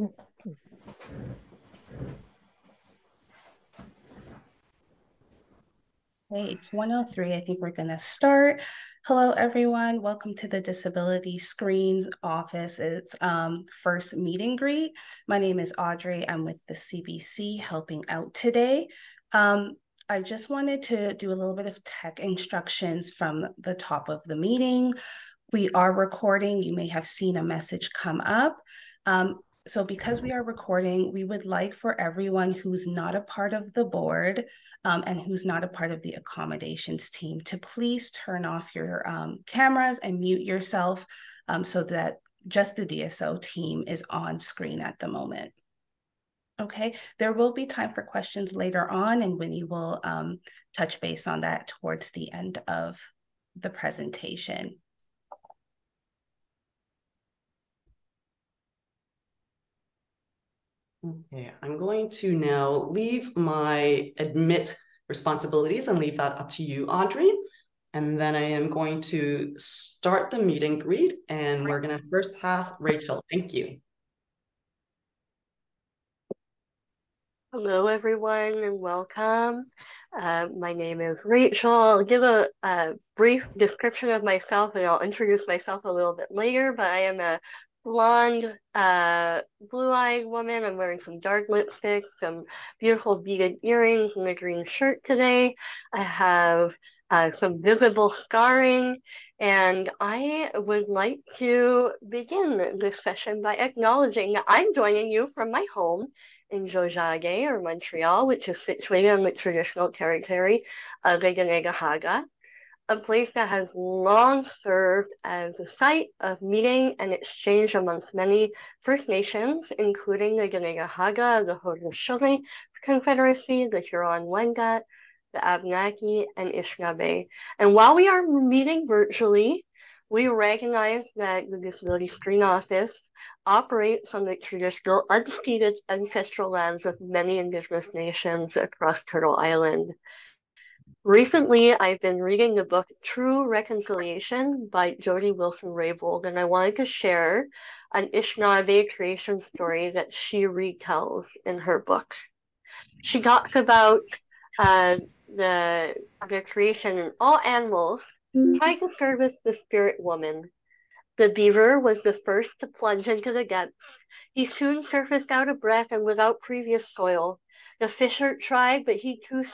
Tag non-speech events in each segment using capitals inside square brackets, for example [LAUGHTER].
Okay, it's 103. I think we're going to start. Hello, everyone. Welcome to the Disability Screens office. It's um, first meet and greet. My name is Audrey. I'm with the CBC helping out today. Um, I just wanted to do a little bit of tech instructions from the top of the meeting. We are recording. You may have seen a message come up. Um, so because we are recording, we would like for everyone who's not a part of the board um, and who's not a part of the accommodations team to please turn off your um, cameras and mute yourself um, so that just the DSO team is on screen at the moment. Okay, there will be time for questions later on and Winnie will um, touch base on that towards the end of the presentation. Okay, I'm going to now leave my admit responsibilities and leave that up to you, Audrey. And then I am going to start the meet and greet and we're gonna first have Rachel, thank you. Hello, everyone, and welcome. Uh, my name is Rachel. I'll give a, a, brief description of myself and I'll introduce myself a little bit later, but I am a blonde, uh, blue-eyed woman. I'm wearing some dark lipstick, some beautiful beaded earrings, and a green shirt today. I have uh, some visible scarring, and I would like to begin this session by acknowledging that I'm joining you from my home in Tiohtià:ke, or Montreal, which is situated on the traditional territory of the Kanien'kehá:ka a place that has long served as a site of meeting and exchange amongst many First Nations, including the Kanien'kehá:ka, the Haudenosaunee Confederacy, the Huron-Wendat, the Abenaki, and Anishinaabe. And while we are meeting virtually, we recognize that the Disability Screen Office operates on the traditional unceded ancestral lands of many Indigenous nations across Turtle Island. Recently, I've been reading the book True Reconciliation by Jody Wilson Raybould, and I wanted to share an Anishinaabe creation story that she retells in her book. She talks about uh, the, the creation in all animals trying to service the spirit woman. The beaver was the first to plunge into the depths. He soon surfaced out of breath and without previous soil. The fisher tried, but he too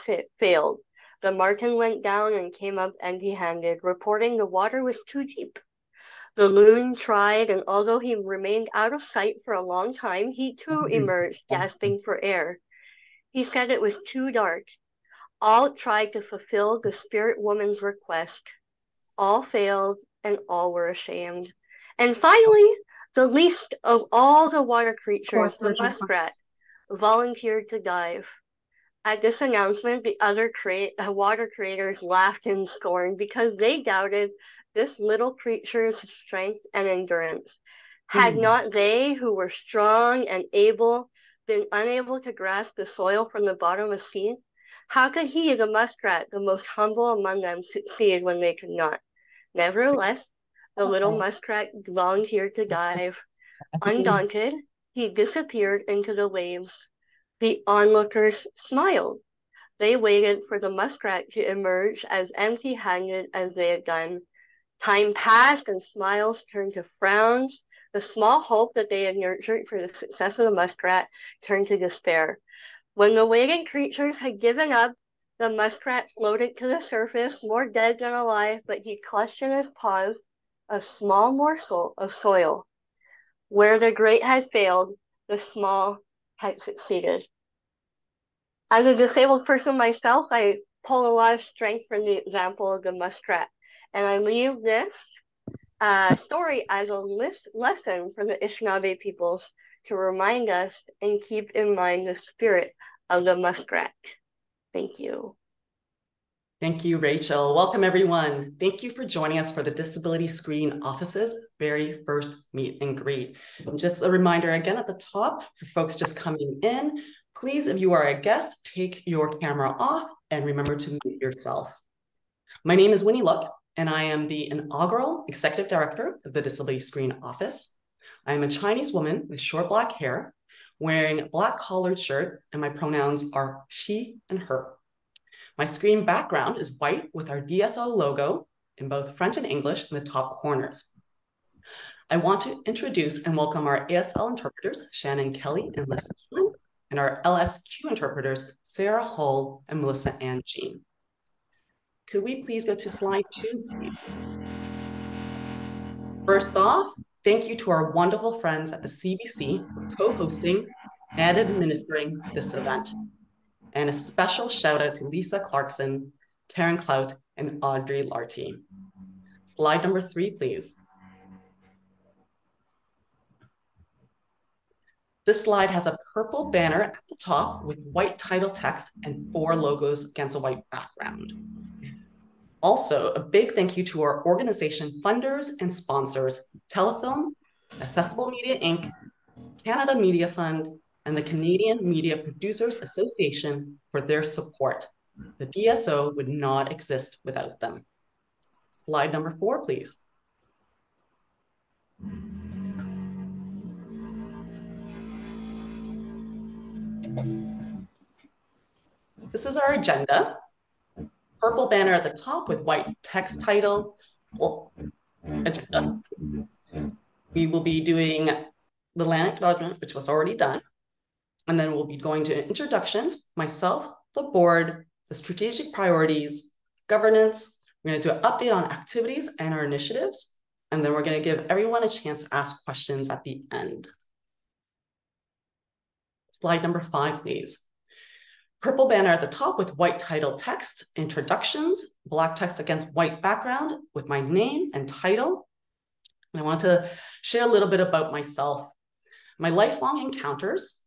failed. The marten went down and came up empty handed, reporting the water was too deep. The loon tried, and although he remained out of sight for a long time, he too [LAUGHS] emerged, gasping for air. He said it was too dark. All tried to fulfill the spirit woman's request. All failed, and all were ashamed. And finally, the least of all the water creatures, the muskrat, volunteered to dive. At this announcement, the other create, uh, water creators laughed in scorn because they doubted this little creature's strength and endurance. Had mm. not they, who were strong and able, been unable to grasp the soil from the bottom of the sea, how could he, the muskrat, the most humble among them, succeed when they could not? Nevertheless, the little muskrat volunteered to dive. [LAUGHS] Undaunted, he disappeared into the waves. The onlookers smiled. They waited for the muskrat to emerge as empty handed as they had done. Time passed and smiles turned to frowns. The small hope that they had nurtured for the success of the muskrat turned to despair. When the waiting creatures had given up, the muskrat floated to the surface, more dead than alive, but he clutched in his paws a small morsel of soil. Where the great had failed, the small had succeeded. As a disabled person myself, I pull a lot of strength from the example of the muskrat. And I leave this uh, story as a list, lesson for the Anishinaabe peoples to remind us and keep in mind the spirit of the muskrat. Thank you. Thank you, Rachel. Welcome, everyone. Thank you for joining us for the Disability Screen Office's very first meet and greet. And just a reminder again at the top for folks just coming in, please, if you are a guest, take your camera off and remember to mute yourself. My name is Winnie Luk, and I am the inaugural Executive Director of the Disability Screen Office. I am a Chinese woman with short black hair, wearing a black collared shirt, and my pronouns are she and her. My screen background is white with our DSO logo in both French and English in the top corners. I want to introduce and welcome our ASL interpreters, Shannon Kelly and Lisa Keelan, and our LSQ interpreters, Sarah Hull and Melissa Ann Jean. Could we please go to slide two, please? First off, thank you to our wonderful friends at the CBC for co-hosting and administering this event. And a special shout out to Lisa Clarkson, Karen Clout, and Audrey Larty. Slide number three, please. This slide has a purple banner at the top with white title text and four logos against a white background. Also, a big thank you to our organization funders and sponsors, Telefilm, Accessible Media Inc., Canada Media Fund, and the Canadian Media Producers Association for their support. The DSO would not exist without them. Slide number four, please. This is our agenda. Purple banner at the top with white text title. Well, agenda. We will be doing the land acknowledgement, which was already done. And then we'll be going to introductions, myself, the board, the strategic priorities, governance. We're going to do an update on activities and our initiatives. And then we're going to give everyone a chance to ask questions at the end. Slide number five, please. Purple banner at the top with white title text, introductions, black text against white background with my name and title. And I want to share a little bit about myself. My lifelong encounters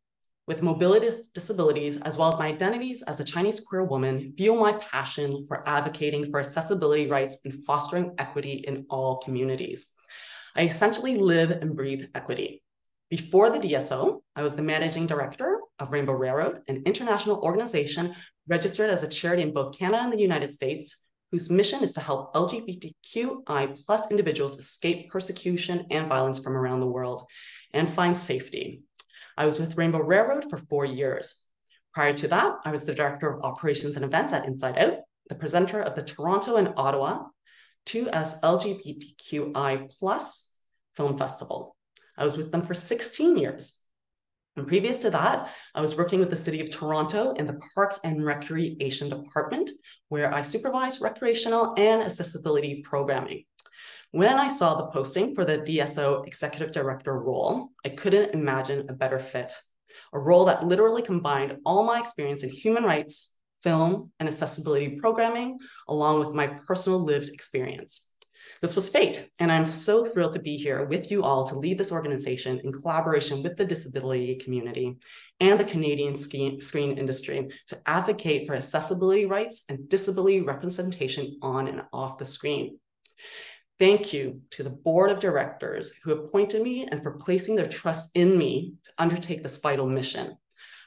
with mobility disabilities, as well as my identities as a Chinese queer woman, fuel my passion for advocating for accessibility rights and fostering equity in all communities. I essentially live and breathe equity. Before the DSO, I was the managing director of Rainbow Railroad, an international organization registered as a charity in both Canada and the United States, whose mission is to help LGBTQI plus individuals escape persecution and violence from around the world and find safety. I was with Rainbow Railroad for four years. Prior to that, I was the director of operations and events at Inside Out, the presenter of the Toronto and Ottawa 2S LGBTQI plus film festival. I was with them for 16 years. And previous to that, I was working with the City of Toronto in the Parks and Recreation Department, where I supervised recreational and accessibility programming. When I saw the posting for the DSO Executive Director role, I couldn't imagine a better fit. A role that literally combined all my experience in human rights, film, and accessibility programming, along with my personal lived experience. This was fate, and I'm so thrilled to be here with you all to lead this organization in collaboration with the disability community and the Canadian screen industry to advocate for accessibility rights and disability representation on and off the screen. Thank you to the board of directors who appointed me and for placing their trust in me to undertake this vital mission.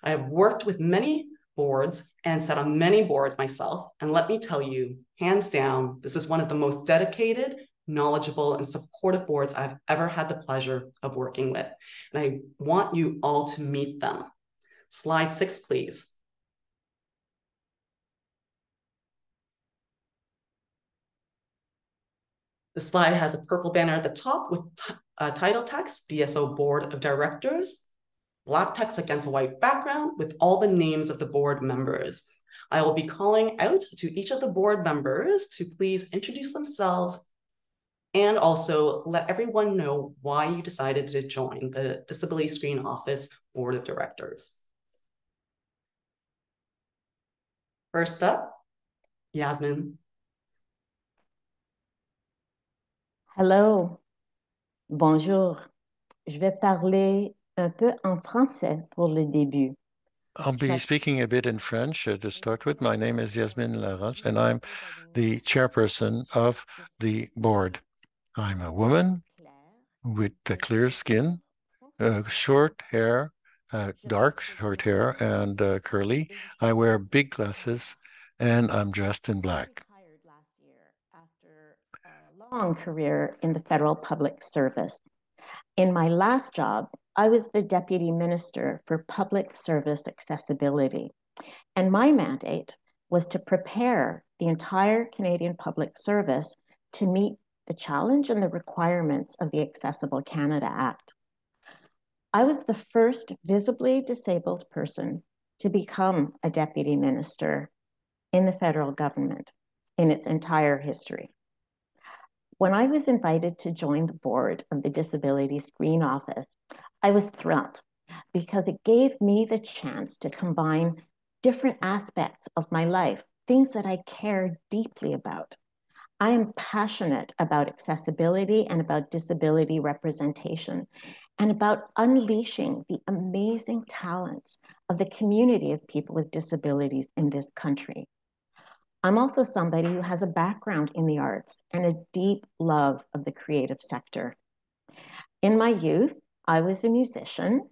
I have worked with many boards and sat on many boards myself. And let me tell you, hands down, this is one of the most dedicated, knowledgeable, and supportive boards I've ever had the pleasure of working with. And I want you all to meet them. Slide six, please. The slide has a purple banner at the top with uh, title text, DSO Board of Directors, black text against a white background with all the names of the board members. I will be calling out to each of the board members to please introduce themselves and also let everyone know why you decided to join the Disability Screen Office Board of Directors. First up, Yasmin. Hello, bonjour. Je vais parler un peu en français pour le début. I'll be speaking a bit in French uh, to start with. My name is Yasmin Laroche, and I'm the chairperson of the board. I'm a woman with clear skin, uh, short hair, uh, dark short hair, and uh, curly. I wear big glasses, and I'm dressed in black. Long career in the federal public service. In my last job, I was the Deputy Minister for Public Service Accessibility, and my mandate was to prepare the entire Canadian Public Service to meet the challenge and the requirements of the Accessible Canada Act. I was the first visibly disabled person to become a deputy minister in the federal government in its entire history. When I was invited to join the board of the Disability Screen Office, I was thrilled because it gave me the chance to combine different aspects of my life, things that I care deeply about. I am passionate about accessibility and about disability representation and about unleashing the amazing talents of the community of people with disabilities in this country. I'm also somebody who has a background in the arts and a deep love of the creative sector. In my youth, I was a musician.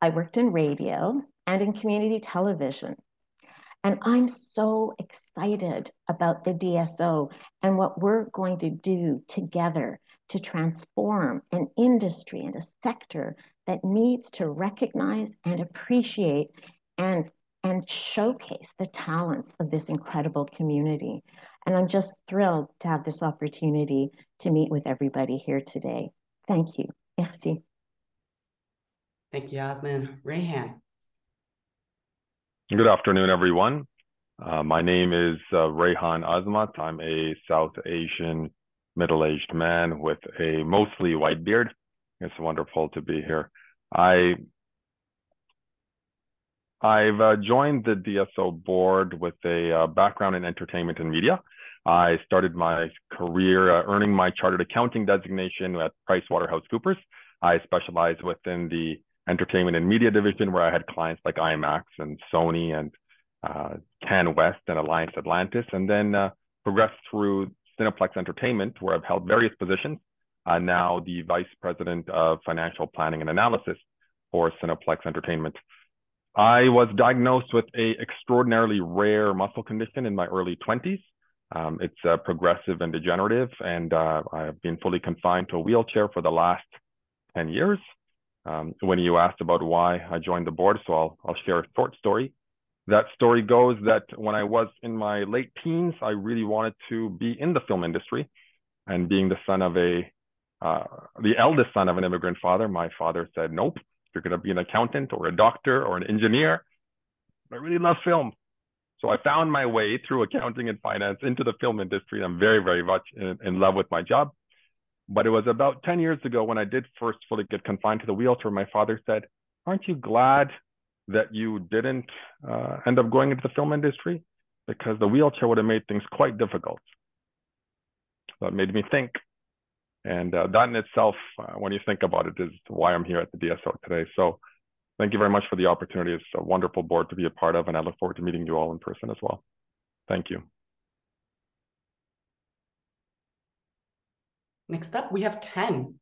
I worked in radio and in community television. And I'm so excited about the DSO and what we're going to do together to transform an industry and a sector that needs to recognize and appreciate and, and showcase the talents of this incredible community. And I'm just thrilled to have this opportunity to meet with everybody here today. Thank you. Merci. Thank you, Yasmin. Rayhan. Good afternoon, everyone. Uh, my name is uh, Rayhan Azmat. I'm a South Asian middle-aged man with a mostly white beard. It's wonderful to be here. I I've uh, joined the DSO board with a uh, background in entertainment and media. I started my career uh, earning my chartered accounting designation at PricewaterhouseCoopers. I specialize within the entertainment and media division where I had clients like IMAX and Sony and uh, CanWest and Alliance Atlantis, and then uh, progressed through Cineplex Entertainment, where I've held various positions. Uh, now the Vice President of Financial Planning and Analysis for Cineplex Entertainment. I was diagnosed with a extraordinarily rare muscle condition in my early 20s. Um, it's uh, progressive and degenerative, and uh, I've been fully confined to a wheelchair for the last 10 years. Um, when you asked about why I joined the board, so I'll, I'll share a short story that story goes that when I was in my late teens, I really wanted to be in the film industry. And being the son of a, uh, the eldest son of an immigrant father, my father said, nope, you're going to be an accountant or a doctor or an engineer. I really love film. So I found my way through accounting and finance into the film industry. I'm very, very much in, in love with my job. But it was about 10 years ago when I did first fully get confined to the wheelchair. My father said, Aren't you glad that you didn't uh, end up going into the film industry because the wheelchair would have made things quite difficult. That made me think. And uh, that in itself, uh, when you think about it, is why I'm here at the DSO today. So thank you very much for the opportunity. It's a wonderful board to be a part of, and I look forward to meeting you all in person as well. Thank you. Next up, we have Ken.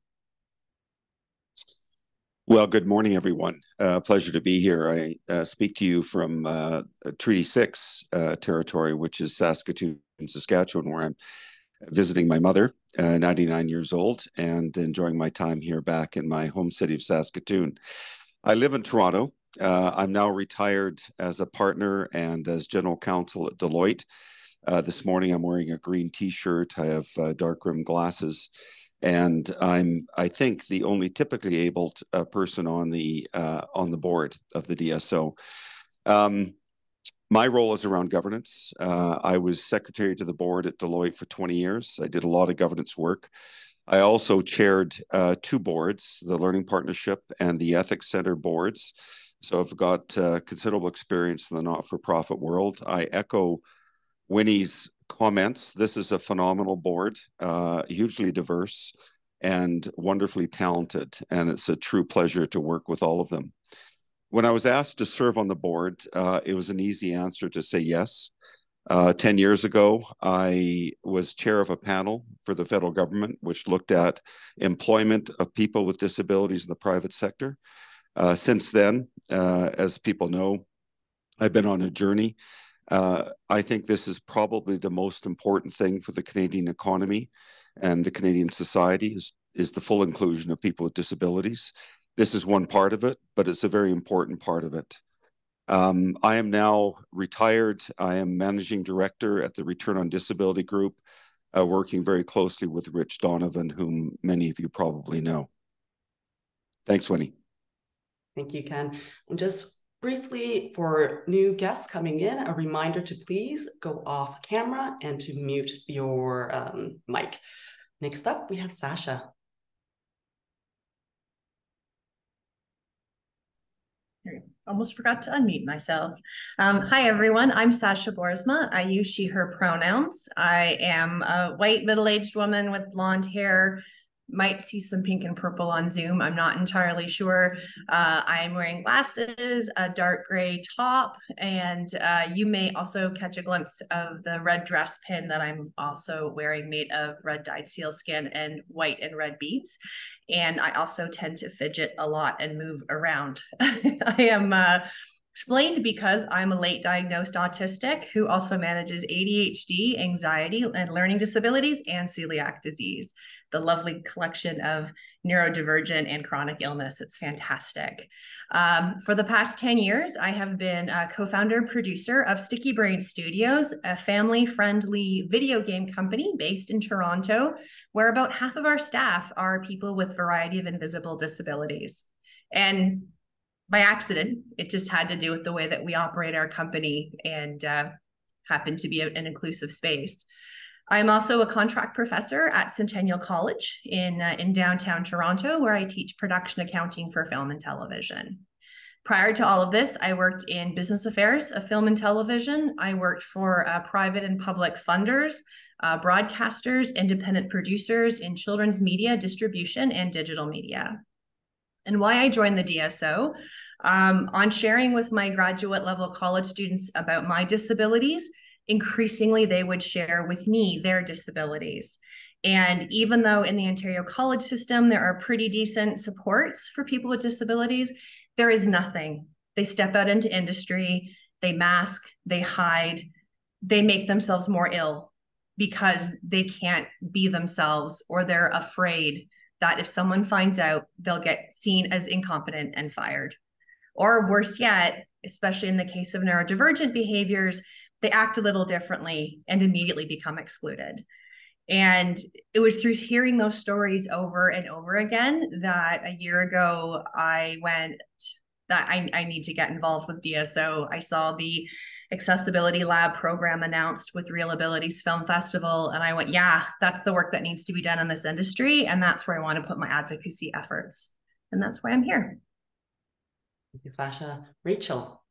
Well, good morning, everyone. Uh, pleasure to be here. I uh, speak to you from uh, Treaty 6 uh, territory, which is Saskatoon, Saskatchewan, where I'm visiting my mother, uh, 99 years old, and enjoying my time here back in my home city of Saskatoon. I live in Toronto. Uh, I'm now retired as a partner and as general counsel at Deloitte. this morning, I'm wearing a green t shirt. I have dark rimmed glasses and I'm I think the only typically able uh, person on the uh, on the board of the DSO. Um, my role is around governance. Uh, I was secretary to the board at Deloitte for 20 years. I did a lot of governance work. I also chaired uh, two boards, the Learning Partnership and the Ethics Center boards. So I've got uh, considerable experience in the not-for-profit world. I echo Winnie's comments. This is a phenomenal board, uh, hugely diverse and wonderfully talented. And it's a true pleasure to work with all of them. When I was asked to serve on the board, uh, it was an easy answer to say yes. Uh, 10 years ago, I was chair of a panel for the federal government, which looked at employment of people with disabilities in the private sector. Uh, since then, uh, as people know, I've been on a journey uh, I think this is probably the most important thing for the Canadian economy and the Canadian society is is the full inclusion of people with disabilities. This is one part of it, but it's a very important part of it. Um, I am now retired. I am managing director at the Return on Disability Group, uh, working very closely with Rich Donovan, whom many of you probably know. Thanks, Winnie. Thank you, Ken. And just briefly for new guests coming in, a reminder to please go off camera and to mute your um, mic. Next up, we have Sasha. Almost forgot to unmute myself. Um, hi, everyone. I'm Sasha Boersma. I use she, her pronouns. I am a white, middle-aged woman with blonde hair, might see some pink and purple on Zoom. I'm not entirely sure. Uh, I'm wearing glasses, a dark gray top, and uh, you may also catch a glimpse of the red dress pin that I'm also wearing made of red dyed sealskin and white and red beads. And I also tend to fidget a lot and move around. [LAUGHS] I am uh, explained because I'm a late diagnosed autistic who also manages ADHD, anxiety, and learning disabilities and celiac disease the lovely collection of neurodivergent and chronic illness. It's fantastic. Um, for the past 10 years, I have been a co-founder producer of Sticky Brain Studios, a family-friendly video game company based in Toronto, where about half of our staff are people with variety of invisible disabilities. And by accident, it just had to do with the way that we operate our company and uh, happened to be an inclusive space. I'm also a contract professor at Centennial College in, uh, in downtown Toronto, where I teach production accounting for film and television. Prior to all of this, I worked in business affairs of film and television. I worked for uh, private and public funders, uh, broadcasters, independent producers in children's media distribution and digital media. And why I joined the DSO, um, on sharing with my graduate level college students about my disabilities, increasingly they would share with me their disabilities. And even though in the Ontario college system, there are pretty decent supports for people with disabilities, there is nothing. They step out into industry, they mask, they hide, they make themselves more ill because they can't be themselves or they're afraid that if someone finds out, they'll get seen as incompetent and fired. Or worse yet, especially in the case of neurodivergent behaviors, they act a little differently and immediately become excluded. And it was through hearing those stories over and over again that a year ago I went that I, I need to get involved with DSO. I saw the Accessibility Lab program announced with ReelAbilities Film Festival. And I went, yeah, that's the work that needs to be done in this industry. And that's where I want to put my advocacy efforts. And that's why I'm here. Thank you, Sasha. Rachel.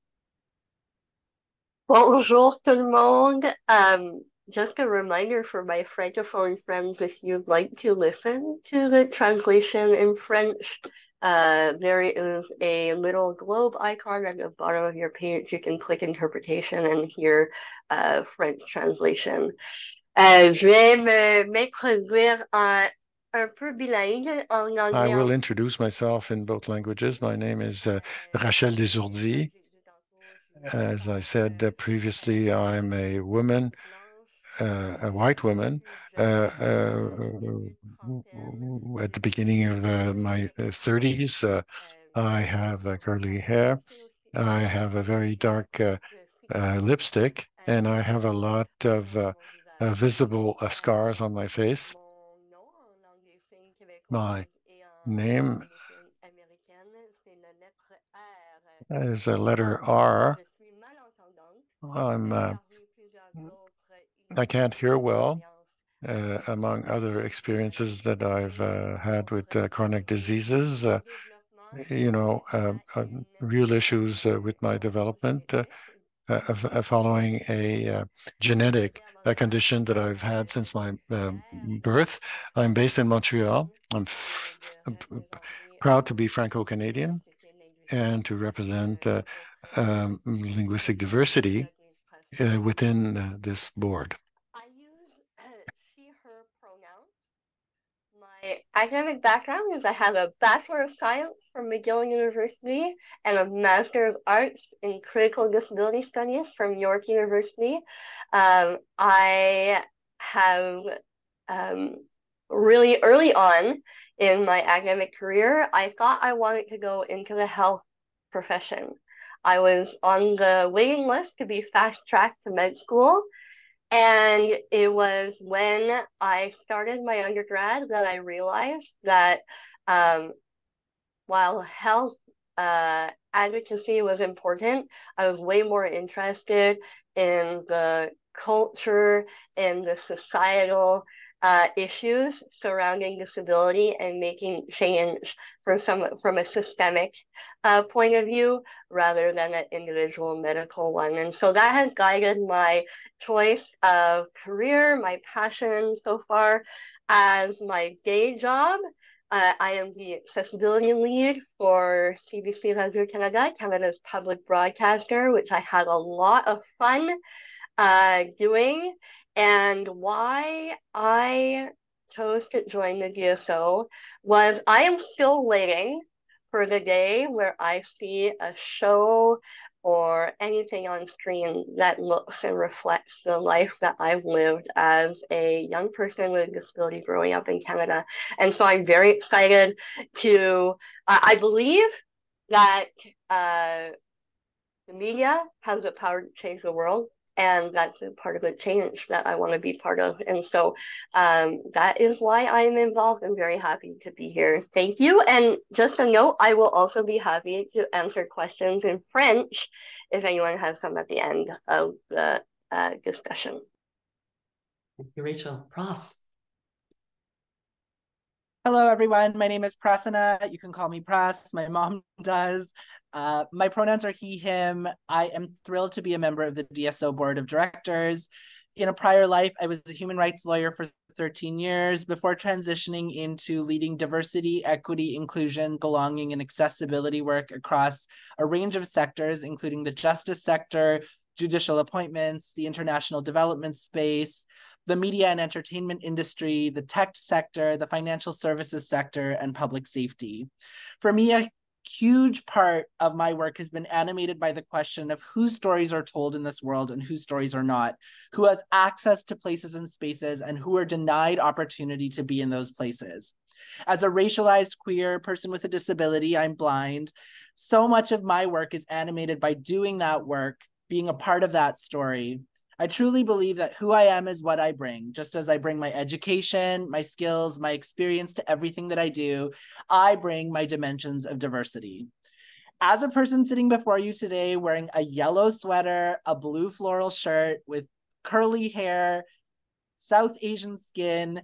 Bonjour tout le monde. Um, just a reminder for my Francophone friends, if you'd like to listen to the translation in French, uh, there is a little globe icon at the bottom of your page. You can click interpretation and hear uh, French translation. Uh, je vais me m'introduire un, un peu bilingue en anglais. I will introduce myself in both languages. My name is uh, Rachel Desourdis. As I said uh, previously, I'm a woman, a white woman, uh, uh at the beginning of uh, my 30s. Uh, I have curly hair. I have a very dark lipstick, and I have a lot of visible scars on my face. My name is a letter R. I'm, uh, I can't hear well, uh, among other experiences that I've uh, had with uh, chronic diseases. Uh, you know, uh, real issues with my development following a genetic condition that I've had since my birth. I'm based in Montreal. I'm proud to be Franco-Canadian and to represent um, linguistic diversity uh, within uh, this board. I use she, her pronouns. My academic background is I have a Bachelor of Science from McGill University and a Master of Arts in Critical Disability Studies from York University. Um, I have um, really early on in my academic career, I thought I wanted to go into the health profession. I was on the waiting list to be fast tracked to med school. And it was when I started my undergrad that I realized that um, while health uh, advocacy was important, I was way more interested in the culture and the societal uh, issues surrounding disability and making change from some from a systemic uh, point of view rather than an individual medical one. And so that has guided my choice of career, my passion so far as my day job. Uh, I am the accessibility lead for CBC Radio Canada, Canada's public broadcaster, which I had a lot of fun uh, doing. And why I chose to join the DSO was I am still waiting for the day where I see a show or anything on screen that looks and reflects the life that I've lived as a young person with a disability growing up in Canada. And so I'm very excited to, I believe that uh, the media has the power to change the world and that's a part of the change that I want to be part of. And so um, that is why I'm involved. I'm very happy to be here. Thank you. And just a note, I will also be happy to answer questions in French if anyone has some at the end of the uh, discussion. Thank you, Rachel. Pras. Hello, everyone. My name is Prasanna. You can call me Pras. My mom [LAUGHS] does. Uh, my pronouns are he, him. I am thrilled to be a member of the DSO board of directors. In a prior life, I was a human rights lawyer for 13 years before transitioning into leading diversity, equity, inclusion, belonging, and accessibility work across a range of sectors, including the justice sector, judicial appointments, the international development space, the media and entertainment industry, the tech sector, the financial services sector, and public safety. For me, a huge part of my work has been animated by the question of whose stories are told in this world and whose stories are not, who has access to places and spaces, and who are denied opportunity to be in those places. As a racialized queer person with a disability, I'm blind. So much of my work is animated by doing that work, being a part of that story, I truly believe that who I am is what I bring. Just as I bring my education, my skills, my experience to everything that I do, I bring my dimensions of diversity. As a person sitting before you today wearing a yellow sweater, a blue floral shirt with curly hair, South Asian skin,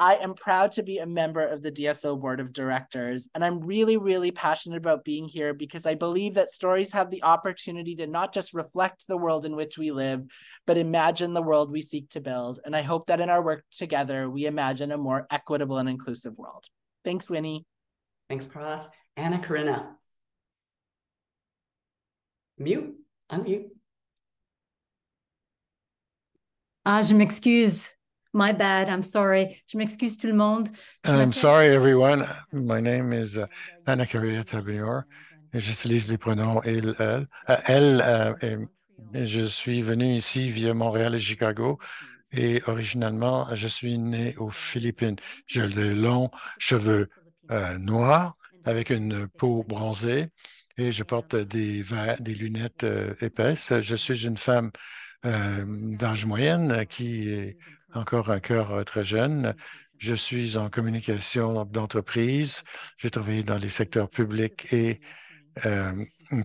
I am proud to be a member of the DSO board of directors. And I'm really, really passionate about being here because I believe that stories have the opportunity to not just reflect the world in which we live, but imagine the world we seek to build. And I hope that in our work together, we imagine a more equitable and inclusive world. Thanks, Winnie. Thanks, Pras. Anna Karina. Mute, unmute. Ah, je m'excuse. My bad. I'm sorry. Je m'excuse tout le monde. Je I'm sorry, everyone. My name is uh, Anna Carrier Tabior. J'utilise les pronoms elle, elle. Euh, elle euh, et, et, je suis venu ici via Montréal et Chicago. Et originalement, je suis né aux Philippines. J'ai de longs cheveux euh, noirs avec une peau bronzée et je porte des, des lunettes euh, épaisses. Je suis une femme euh, d'âge moyenne qui est encore un cœur euh, très jeune. Je suis en communication d'entreprise. J'ai travaillé dans les secteurs publics et euh,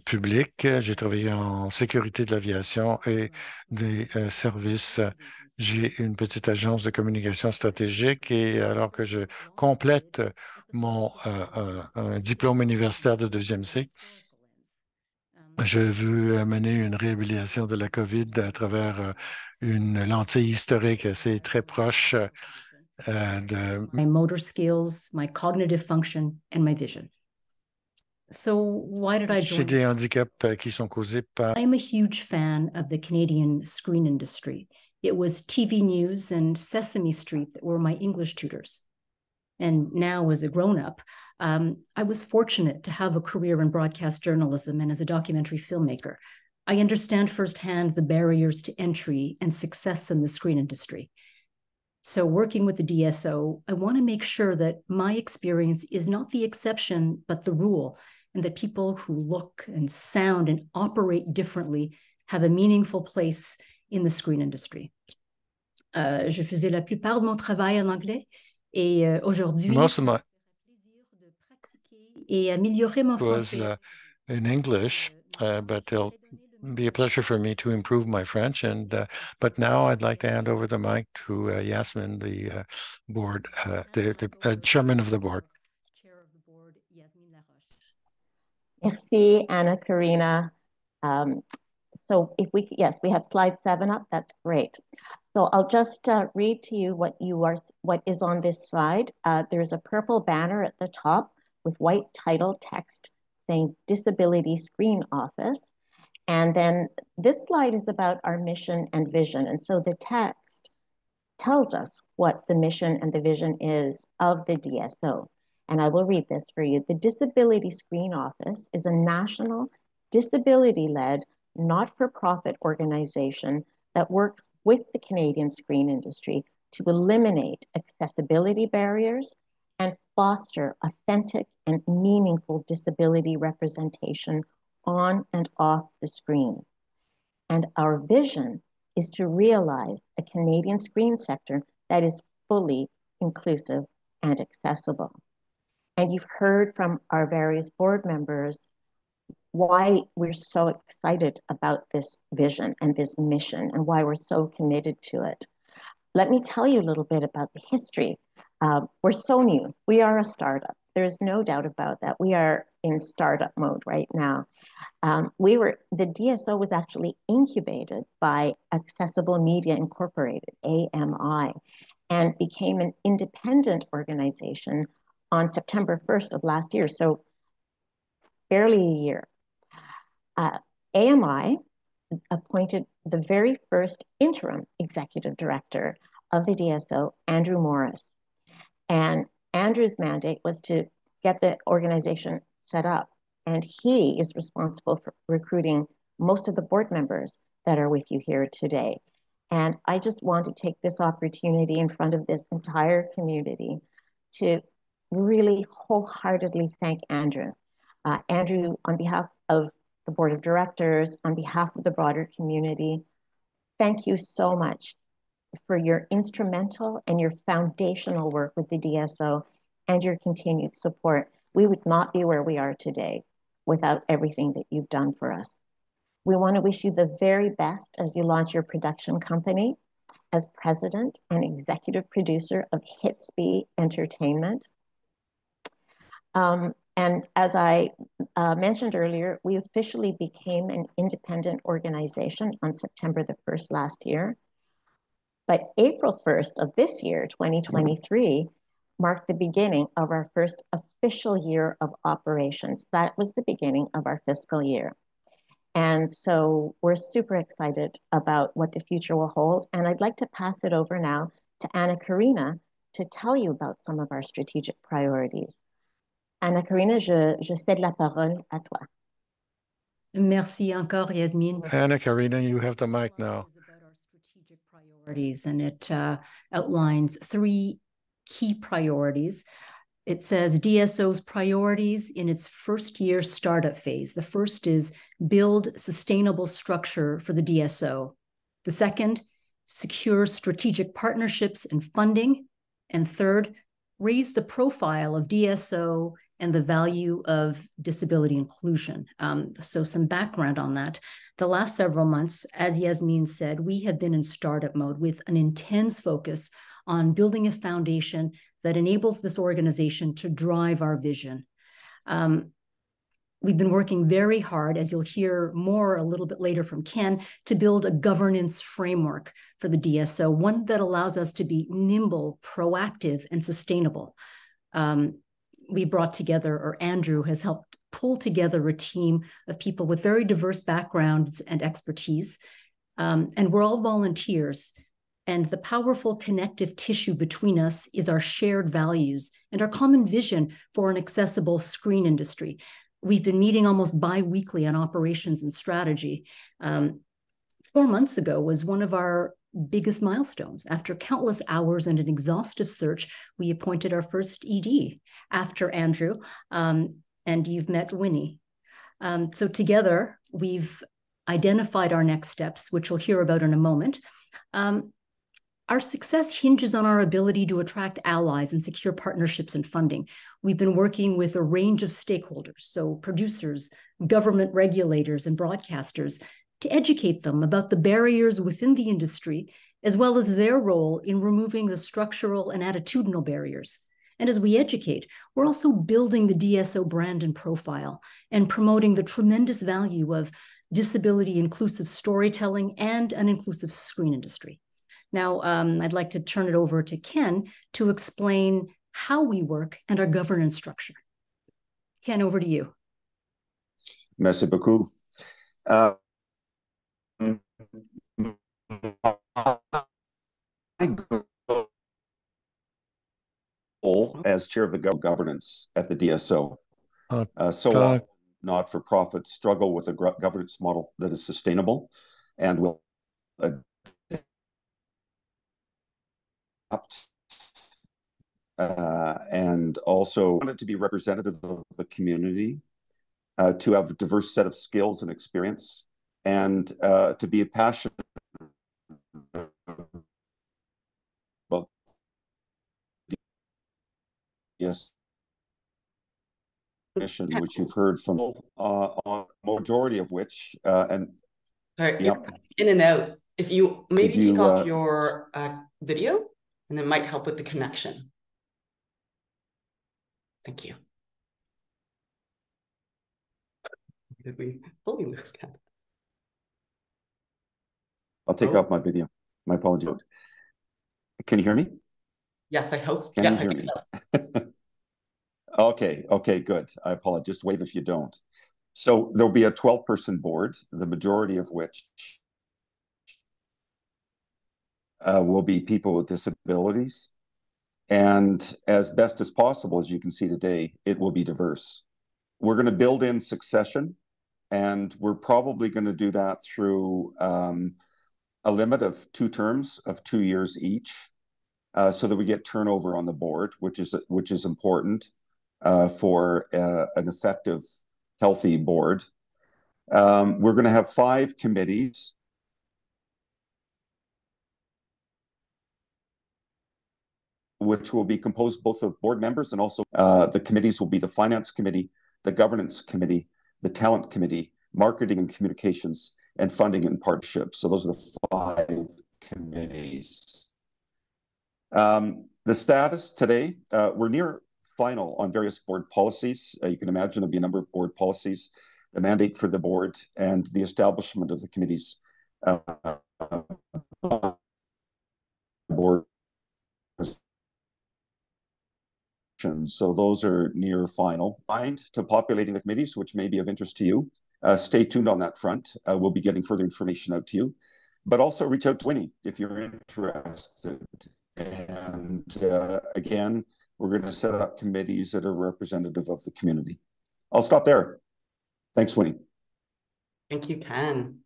publics. J'ai travaillé en sécurité de l'aviation et des euh, services. J'ai une petite agence de communication stratégique et alors que je complète mon diplôme universitaire de deuxième cycle, je veux mener une réhabilitation de la COVID à travers euh, une lentille historique assez très proche euh, de my motor skills, my cognitive function and my vision. So why did I join? J'ai des handicaps euh, qui sont causés par I'm a huge fan of the Canadian screen industry. It was TV News and Sesame Street that were my English tutors. And now as a grown up, um, I was fortunate to have a career in broadcast journalism and as a documentary filmmaker. I understand firsthand the barriers to entry and success in the screen industry. So, working with the DSO, I want to make sure that my experience is not the exception, but the rule, and that people who look and sound and operate differently have a meaningful place in the screen industry. Euh, je faisais la plupart de mon travail en anglais et euh, aujourd'hui, Most of my et améliorer mon was français. uh, in English, uh, but be a pleasure for me to improve my French. And uh, but now I'd like to hand over the mic to uh, Yasmin, the uh, board, uh, the, the uh, chairman of the board. Chair of the board, Yasmine Laroche. Merci, Anna Karina. Um, so if we, yes, we have slide seven up. That's great. So I'll just uh, read to you what you are, what is on this slide. Uh, there's a purple banner at the top with white title text saying Disability Screen Office. And then this slide is about our mission and vision. And so the text tells us what the mission and the vision is of the DSO. And I will read this for you. The Disability Screen Office is a national disability-led, not-for-profit organization that works with the Canadian screen industry to eliminate accessibility barriers and foster authentic and meaningful disability representation on and off the screen. And our vision is to realize a Canadian screen sector that is fully inclusive and accessible. And you've heard from our various board members why we're so excited about this vision and this mission and why we're so committed to it. Let me tell you a little bit about the history. Uh, we're so new. We are a startup. There's no doubt about that. We are in startup mode right now. Um, we were the DSO was actually incubated by Accessible Media Incorporated (AMI), and became an independent organization on September 1st of last year. So barely a year. Uh, AMI appointed the very first interim executive director of the DSO, Andrew Morris. And Andrew's mandate was to get the organization set up. And he is responsible for recruiting most of the board members that are with you here today. And I just want to take this opportunity in front of this entire community to really wholeheartedly thank Andrew. Uh, Andrew, on behalf of the board of directors, on behalf of the broader community, thank you so much for your instrumental and your foundational work with the DSO and your continued support. We would not be where we are today without everything that you've done for us. We want to wish you the very best as you launch your production company as president and executive producer of Hitsby Entertainment. Um, and as I uh, mentioned earlier, we officially became an independent organization on September the 1st last year. But April 1st of this year, 2023, marked the beginning of our first official year of operations. That was the beginning of our fiscal year. And so we're super excited about what the future will hold. And I'd like to pass it over now to Anna Karina to tell you about some of our strategic priorities. Anna Karina, je, je cède la parole à toi. Merci encore, Yasmine. Anna Karina, you have the mic now. About our strategic priorities, and it uh, outlines three key priorities. It says DSO's priorities in its first year startup phase. The first is build sustainable structure for the DSO. The second, secure strategic partnerships and funding. And third, raise the profile of DSO and the value of disability inclusion. Um, so, some background on that. The last several months, as Yasmin said, we have been in startup mode with an intense focus on building a foundation that enables this organization to drive our vision. Um, we've been working very hard, as you'll hear more a little bit later from Ken, to build a governance framework for the DSO, one that allows us to be nimble, proactive, and sustainable. Um, we brought together, or Andrew has helped pull together a team of people with very diverse backgrounds and expertise. Um, and we're all volunteers. And the powerful connective tissue between us is our shared values and our common vision for an accessible screen industry. We've been meeting almost bi weekly on operations and strategy. Um, four months ago was one of our biggest milestones. After countless hours and an exhaustive search, we appointed our first ED after Andrew, um, and you've met Winnie. Um, so together, we've identified our next steps, which we'll hear about in a moment. Um, our success hinges on our ability to attract allies and secure partnerships and funding. We've been working with a range of stakeholders, so producers, government regulators, and broadcasters, to educate them about the barriers within the industry, as well as their role in removing the structural and attitudinal barriers. And as we educate, we're also building the DSO brand and profile and promoting the tremendous value of disability inclusive storytelling and an inclusive screen industry. Now, um, I'd like to turn it over to Ken to explain how we work and our governance structure. Ken, over to you. Merci beaucoup. Uh, as chair of the governance at the DSO. Uh, uh, so uh, not for profit struggle with a governance model that is sustainable and will uh, and also wanted to be representative of the community, uh, to have a diverse set of skills and experience, and uh, to be a passion about yes mission, which you've heard from uh, on majority of which uh, and All right, yep. in and out. If you maybe you, take off uh, your uh, video and it might help with the connection. Thank you. [LAUGHS] Did we fully lose Ken? I'll take oh. off my video. My apologies. Can you hear me? Yes, I hope. Can yes, I hear me? So. [LAUGHS] okay, okay, good. I apologize. Just wave if you don't. So there'll be a 12 person board, the majority of which uh, will be people with disabilities. And as best as possible, as you can see today, it will be diverse. We're going to build in succession, and we're probably going to do that through um, a limit of two terms of two years each, uh, so that we get turnover on the board, which is which is important uh, for uh, an effective, healthy board. Um, we're going to have five committees which will be composed both of board members and also uh, the committees will be the finance committee, the governance committee, the talent committee, marketing and communications, and funding and partnerships. So those are the five committees. Um, the status today, uh, we're near final on various board policies. Uh, you can imagine there'll be a number of board policies, the mandate for the board, and the establishment of the committees. Uh, board so those are near final. Mind to populating the committees, which may be of interest to you. Uh, stay tuned on that front. Uh, we'll be getting further information out to you. But also reach out to Winnie if you're interested. And uh, again, we're going to set up committees that are representative of the community. I'll stop there. Thanks, Winnie. Thank you, Ken.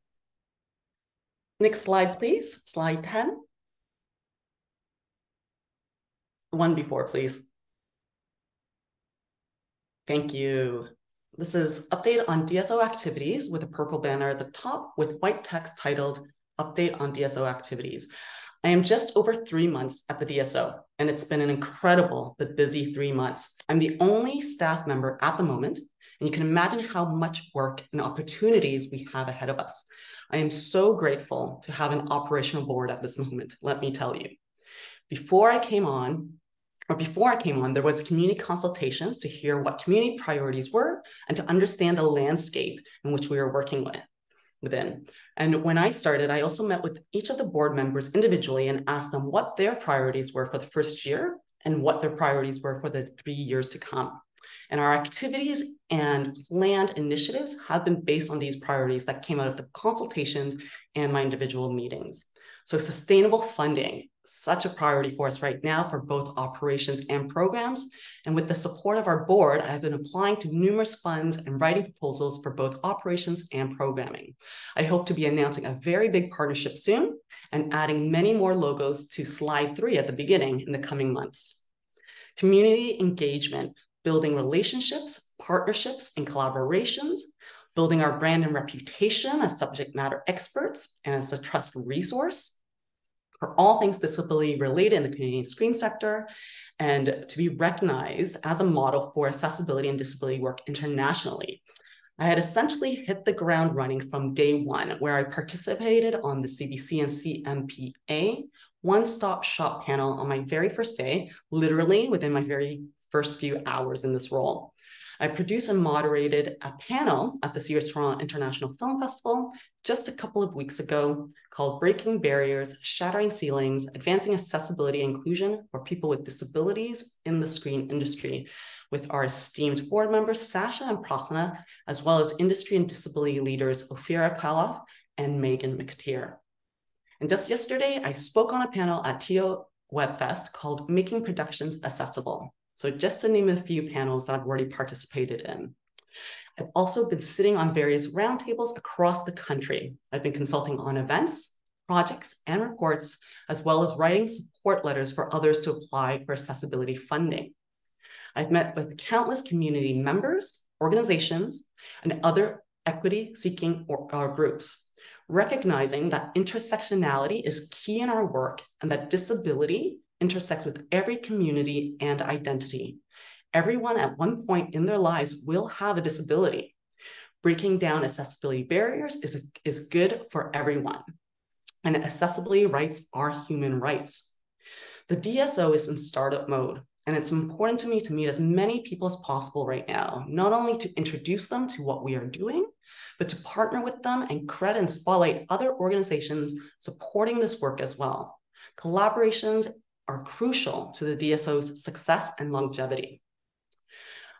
Next slide, please. Slide 10. The one before, please. Thank you. This is update on DSO activities with a purple banner at the top with white text titled update on DSO activities. I am just over three months at the DSO, and it's been an incredible but busy three months. I'm the only staff member at the moment, and you can imagine how much work and opportunities we have ahead of us. I am so grateful to have an operational board at this moment, let me tell you. Before I came on, or before I came on, there was community consultations to hear what community priorities were and to understand the landscape in which we were working with within. And when I started, I also met with each of the board members individually and asked them what their priorities were for the first year and what their priorities were for the three years to come. And our activities and planned initiatives have been based on these priorities that came out of the consultations and my individual meetings. So sustainable funding such a priority for us right now for both operations and programs. And with the support of our board, I've been applying to numerous funds and writing proposals for both operations and programming. I hope to be announcing a very big partnership soon and adding many more logos to slide three at the beginning in the coming months. Community engagement, building relationships, partnerships, and collaborations, building our brand and reputation as subject matter experts and as a trusted resource, for all things disability related in the Canadian screen sector and to be recognized as a model for accessibility and disability work internationally. I had essentially hit the ground running from day one, where I participated on the CBC and CMPA one-stop shop panel on my very first day, literally within my very first few hours in this role. I produced and moderated a panel at the Sears Toronto International Film Festival just a couple of weeks ago called Breaking Barriers, Shattering Ceilings, Advancing Accessibility and Inclusion for People with Disabilities in the Screen Industry with our esteemed board members, Sasha and Prasanna, as well as industry and disability leaders, Ophira Calof and Megan McTeer. And just yesterday, I spoke on a panel at TO Webfest called Making Productions Accessible. So just to name a few panels that I've already participated in. I've also been sitting on various roundtables across the country. I've been consulting on events, projects, and reports, as well as writing support letters for others to apply for accessibility funding. I've met with countless community members, organizations, and other equity seeking or, or groups, recognizing that intersectionality is key in our work and that disability intersects with every community and identity. Everyone at one point in their lives will have a disability. Breaking down accessibility barriers is, is good for everyone. And accessibility rights are human rights. The DSO is in startup mode, and it's important to me to meet as many people as possible right now, not only to introduce them to what we are doing, but to partner with them and credit and spotlight other organizations supporting this work as well. Collaborations are crucial to the DSO's success and longevity.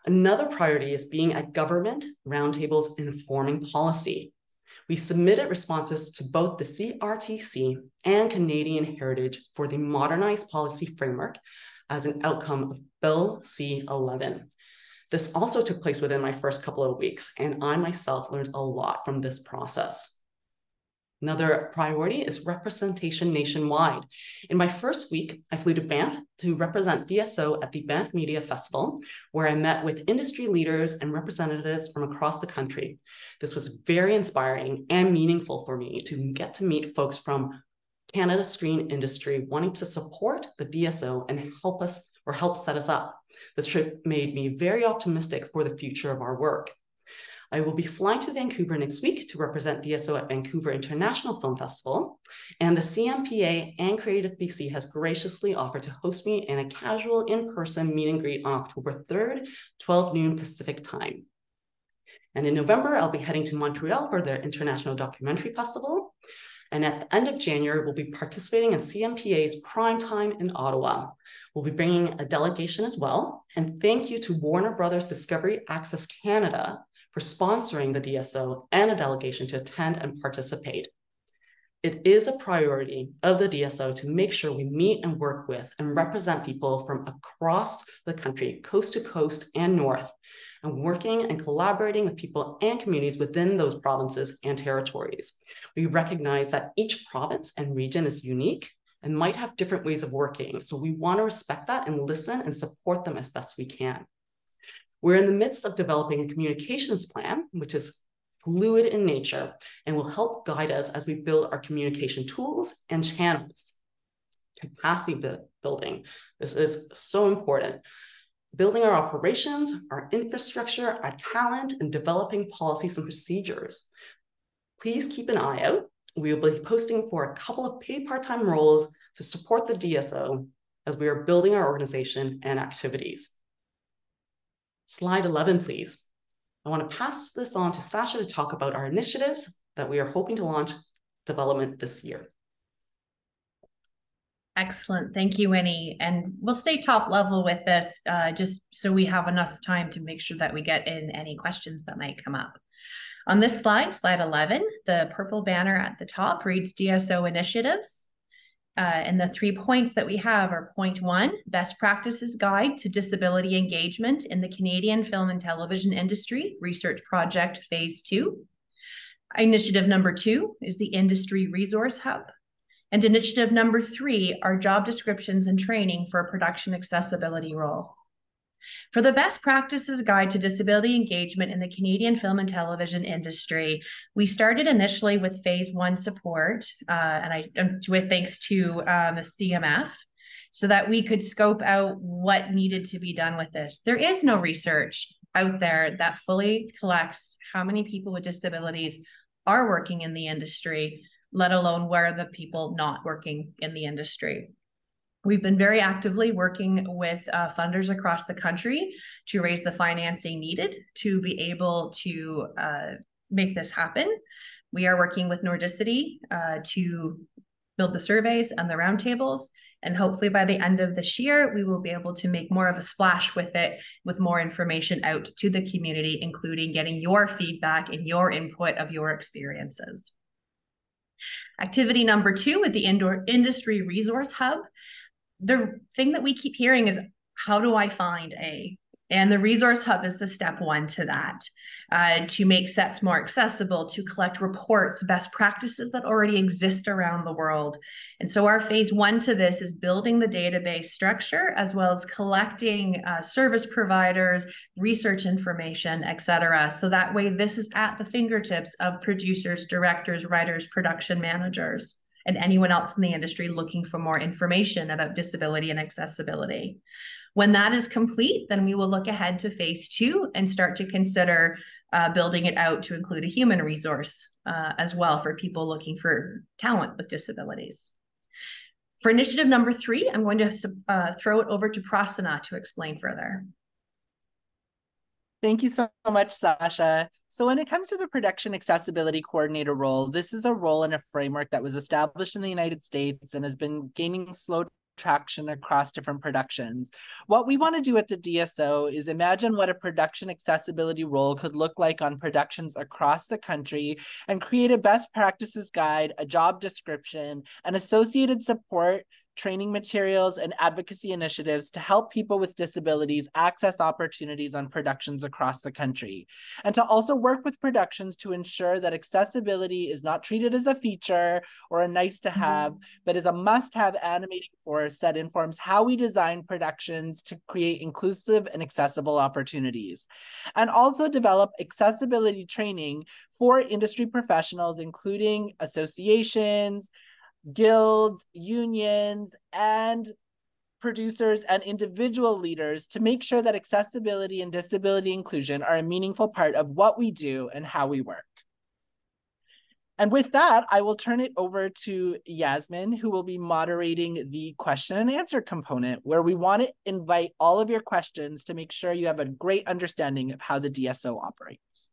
Another priority is being at government roundtables informing policy. We submitted responses to both the CRTC and Canadian Heritage for the modernized policy framework as an outcome of Bill C11. This also took place within my first couple of weeks, and I myself learned a lot from this process. Another priority is representation nationwide. In my first week, I flew to Banff to represent DSO at the Banff Media Festival, where I met with industry leaders and representatives from across the country. This was very inspiring and meaningful for me to get to meet folks from Canada screen industry wanting to support the DSO and help us or help set us up. This trip made me very optimistic for the future of our work. I will be flying to Vancouver next week to represent DSO at Vancouver International Film Festival. And the CMPA and Creative BC has graciously offered to host me in a casual in-person meet and greet on October 3rd, 12 noon Pacific time. And in November, I'll be heading to Montreal for their International Documentary Festival. And at the end of January, we'll be participating in CMPA's Prime Time in Ottawa. We'll be bringing a delegation as well. And thank you to Warner Brothers Discovery Access Canada for sponsoring the DSO and a delegation to attend and participate. It is a priority of the DSO to make sure we meet and work with and represent people from across the country, coast to coast and north, and working and collaborating with people and communities within those provinces and territories. We recognize that each province and region is unique and might have different ways of working. So we want to respect that and listen and support them as best we can. We're in the midst of developing a communications plan, which is fluid in nature and will help guide us as we build our communication tools and channels. Capacity building. This is so important. Building our operations, our infrastructure, our talent, and developing policies and procedures. Please keep an eye out. We will be posting for a couple of paid part-time roles to support the DSO as we are building our organization and activities. Slide 11, please. I want to pass this on to Sasha to talk about our initiatives that we are hoping to launch development this year. Excellent. Thank you, Winnie. And we'll stay top level with this uh, just so we have enough time to make sure that we get in any questions that might come up. On this slide, slide 11, the purple banner at the top reads DSO initiatives. Uh, and the three points that we have are point one, best practices guide to disability engagement in the Canadian film and television industry, research project phase two. Initiative number two is the industry resource hub. And initiative number three are job descriptions and training for a production accessibility role. For the best practices guide to disability engagement in the Canadian film and television industry, we started initially with phase one support, uh, and I with thanks to um, the CMF, so that we could scope out what needed to be done with this. There is no research out there that fully collects how many people with disabilities are working in the industry, let alone where the people not working in the industry. We've been very actively working with uh, funders across the country to raise the financing needed to be able to uh, make this happen. We are working with Nordicity uh, to build the surveys and the roundtables. And hopefully by the end of this year, we will be able to make more of a splash with it, with more information out to the community, including getting your feedback and your input of your experiences. Activity number two with the Indoor Industry Resource Hub the thing that we keep hearing is how do I find a and the resource hub is the step one to that uh, to make sets more accessible, to collect reports, best practices that already exist around the world. And so, our phase one to this is building the database structure as well as collecting uh, service providers, research information, et cetera. So that way, this is at the fingertips of producers, directors, writers, production managers and anyone else in the industry looking for more information about disability and accessibility. When that is complete, then we will look ahead to phase two and start to consider uh, building it out to include a human resource uh, as well for people looking for talent with disabilities. For initiative number three, I'm going to uh, throw it over to Prasanna to explain further. Thank you so much, Sasha. So when it comes to the production accessibility coordinator role, this is a role in a framework that was established in the United States and has been gaining slow traction across different productions. What we want to do at the DSO is imagine what a production accessibility role could look like on productions across the country and create a best practices guide, a job description, and associated support training materials, and advocacy initiatives to help people with disabilities access opportunities on productions across the country, and to also work with productions to ensure that accessibility is not treated as a feature or a nice to have, mm-hmm. but is a must have animating force that informs how we design productions to create inclusive and accessible opportunities. And also develop accessibility training for industry professionals, including associations, guilds, unions, and producers and individual leaders to make sure that accessibility and disability inclusion are a meaningful part of what we do and how we work. And with that, I will turn it over to Yasmin, who will be moderating the question and answer component, where we want to invite all of your questions to make sure you have a great understanding of how the DSO operates.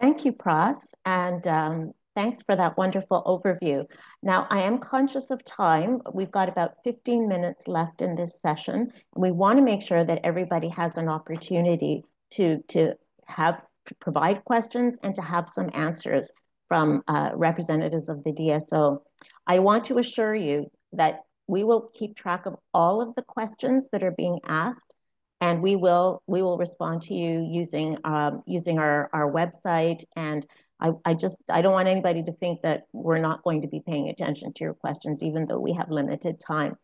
Thank you, Pras. And um, Thanks for that wonderful overview. Now, I am conscious of time. We've got about 15 minutes left in this session. We want to make sure that everybody has an opportunity to, to have provide questions and to have some answers from uh, representatives of the DSO. I want to assure you that we will keep track of all of the questions that are being asked and we will we will respond to you using um, using our, our website and I, I just, I don't want anybody to think that we're not going to be paying attention to your questions, even though we have limited time.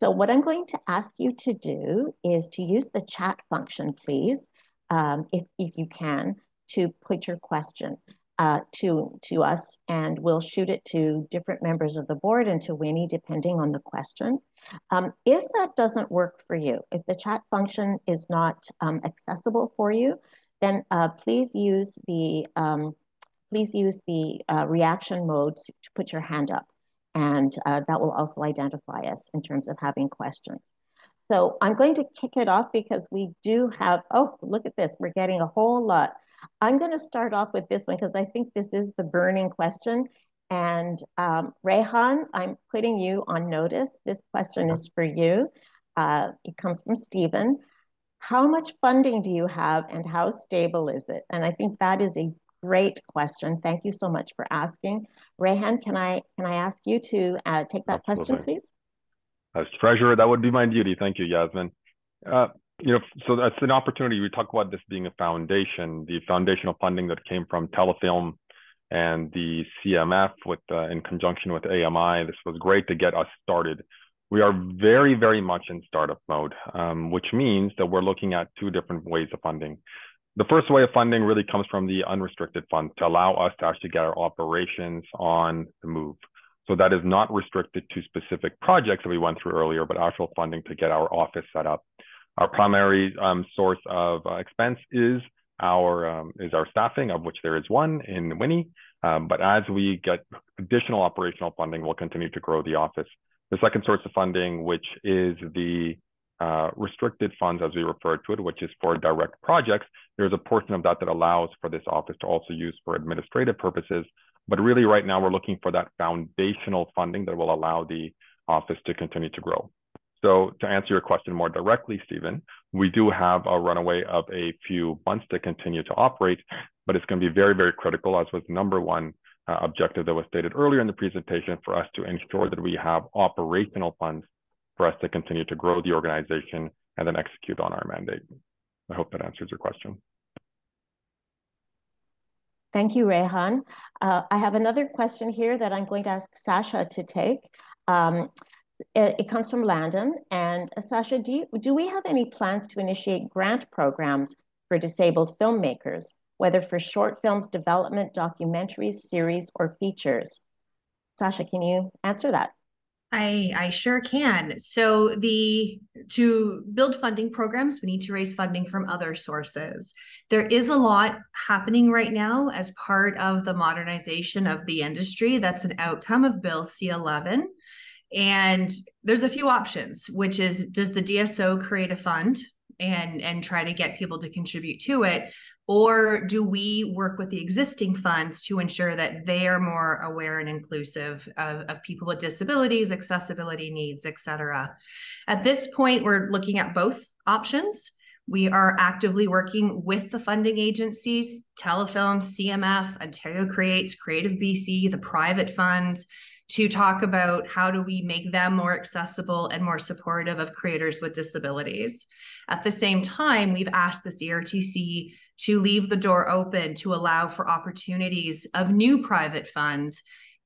So what I'm going to ask you to do is to use the chat function, please, um, if, if you can, to put your question uh, to, to us, and we'll shoot it to different members of the board and to Winnie, depending on the question. Um, if that doesn't work for you, if the chat function is not um, accessible for you, then uh, please use the um, please use the uh, reaction mode to put your hand up. And uh, that will also identify us in terms of having questions. So I'm going to kick it off because we do have, oh, look at this. We're getting a whole lot. I'm going to start off with this one because I think this is the burning question. And um, Rehan, I'm putting you on notice. This question is for you. Uh, it comes from Stephen. How much funding do you have and how stable is it? And I think that is a great question. Thank you so much for asking. Rehan, can I can I ask you to uh, take that Absolutely. question, please? As treasurer, that would be my duty. Thank you, Yasmin. Uh, you know, so that's an opportunity. We talk about this being a foundation, the foundational funding that came from Telefilm and the CMF with uh, in conjunction with AMI. This was great to get us started. We are very, very much in startup mode, um, which means that we're looking at two different ways of funding. The first way of funding really comes from the unrestricted fund to allow us to actually get our operations on the move. So that is not restricted to specific projects that we went through earlier, but actual funding to get our office set up. Our primary um, source of uh, expense is our um, is our staffing, of which there is one in Winnie. Um, but as we get additional operational funding, we'll continue to grow the office. The second source of funding, which is the uh, restricted funds, as we refer to it, which is for direct projects, there's a portion of that that allows for this office to also use for administrative purposes. But really, right now, we're looking for that foundational funding that will allow the office to continue to grow. So to answer your question more directly, Stephen, we do have a runaway of a few months to continue to operate, but it's going to be very, very critical, as was number one uh, objective that was stated earlier in the presentation, for us to ensure that we have operational funds for us to continue to grow the organization and then execute on our mandate. I hope that answers your question. Thank you, Rehan. Uh, I have another question here that I'm going to ask Sasha to take. Um, it, it, comes from Landon. And uh, Sasha, do, you, do we have any plans to initiate grant programs for disabled filmmakers, whether for short films development, documentaries, series, or features? Sasha, can you answer that? I I sure can. So the to build funding programs, we need to raise funding from other sources. There is a lot happening right now as part of the modernization of the industry. That's an outcome of Bill C11. And there's a few options, which is does the DSO create a fund and and try to get people to contribute to it or do we work with the existing funds to ensure that they are more aware and inclusive of, of people with disabilities accessibility needs et cetera at this point we're looking at both options we are actively working with the funding agencies telefilm cmf ontario creates creative bc the private funds to talk about how do we make them more accessible and more supportive of creators with disabilities. At the same time, we've asked the CRTC to leave the door open to allow for opportunities of new private funds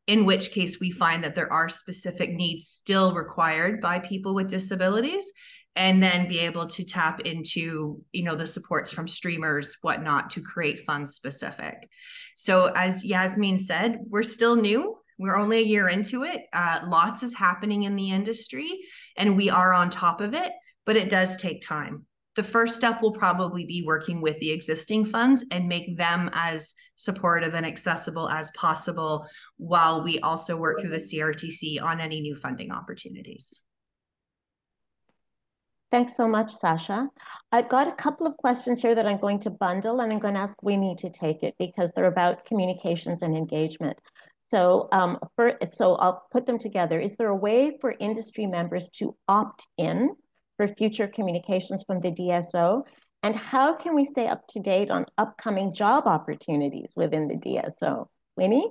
in which case we find that there are specific needs still required by people with disabilities and then be able to tap into you know the supports from streamers whatnot to create funds specific. So as yasmin said we're still new. We're only a year into it. Uh, lots is happening in the industry and we are on top of it but it does take time the first step will probably be working with the existing funds and make them as supportive and accessible as possible while we also work through the CRTC on any new funding opportunities. Thanks so much, Sasha. I've got a couple of questions here that I'm going to bundle and I'm going to ask Winnie to take it because they're about communications and engagement. So, um, for, so I'll put them together. Is there a way for industry members to opt in for future communications from the DSO? And how can we stay up to date on upcoming job opportunities within the DSO? Winnie?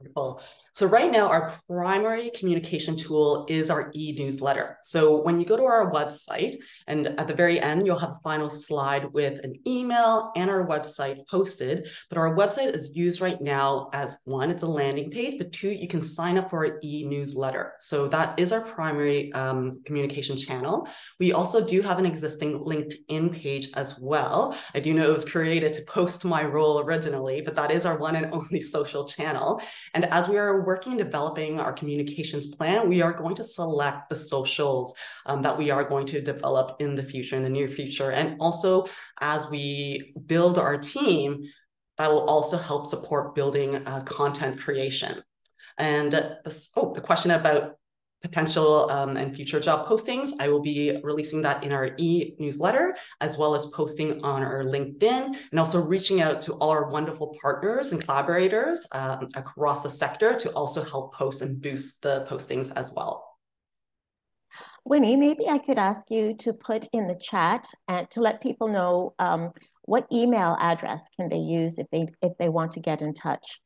Wonderful. So right now, our primary communication tool is our e-newsletter. So when you go to our website, and at the very end, you'll have a final slide with an email and our website posted. But our website is used right now as one, it's a landing page, but two, you can sign up for our e-newsletter. So that is our primary um, communication channel. We also do have an existing LinkedIn page as well. I do know it was created to post my role originally, but that is our one and only [LAUGHS] social channel. And as we are working developing our communications plan, we are going to select the socials um, that we are going to develop in the future, in the near future. And also as we build our team, that will also help support building uh, content creation. And this, oh, the question about potential um, and future job postings. I will be releasing that in our e-newsletter, as well as posting on our LinkedIn, and also reaching out to all our wonderful partners and collaborators um, across the sector to also help post and boost the postings as well. Winnie, maybe I could ask you to put in the chat and to let people know um, what email address can they use if they if they want to get in touch?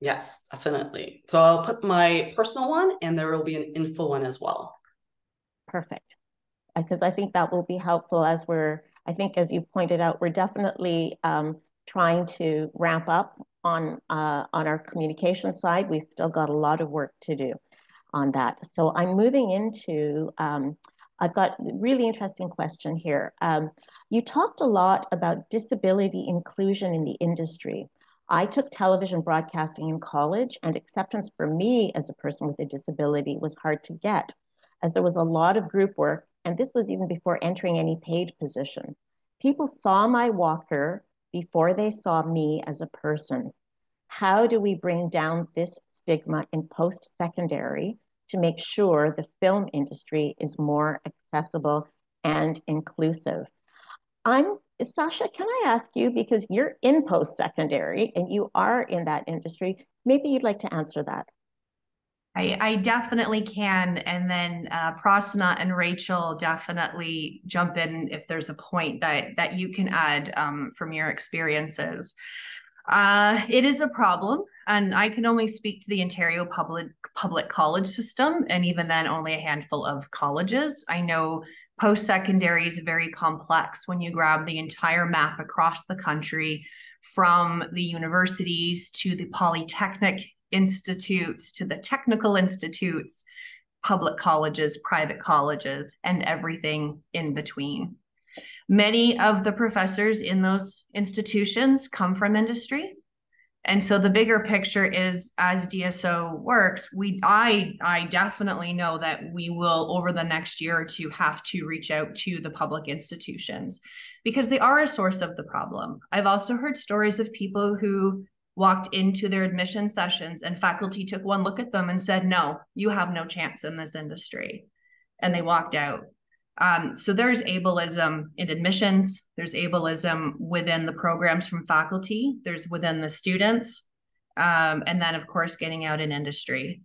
Yes, definitely. So I'll put my personal one and there will be an info one as well. Perfect. Because I think that will be helpful as we're, I think as you pointed out, we're definitely um, trying to ramp up on, uh, on our communication side. We've still got a lot of work to do on that. So I'm moving into, um, I've got a really interesting question here. Um, you talked a lot about disability inclusion in the industry. I took television broadcasting in college, and acceptance for me as a person with a disability was hard to get, as there was a lot of group work, and this was even before entering any paid position. People saw my walker before they saw me as a person. How do we bring down this stigma in post secondary to make sure the film industry is more accessible and inclusive? I'm Sasha, can I ask you, because you're in post-secondary and you are in that industry, maybe you'd like to answer that. I, I definitely can. And then uh, Prasanna and Rachel definitely jump in if there's a point that, that you can add um, from your experiences. Uh, it is a problem, and I can only speak to the Ontario public public college system, and even then, only a handful of colleges. I know Post secondary is very complex when you grab the entire map across the country from the universities to the polytechnic institutes to the technical institutes, public colleges, private colleges, and everything in between. Many of the professors in those institutions come from industry. And so the bigger picture is as DSO works, we I I definitely know that we will over the next year or two have to reach out to the public institutions because they are a source of the problem. I've also heard stories of people who walked into their admission sessions and faculty took one look at them and said, "No, you have no chance in this industry." And they walked out. Um, so there's ableism in admissions, there's ableism within the programs from faculty, there's within the students, um, and then, of course, getting out in industry.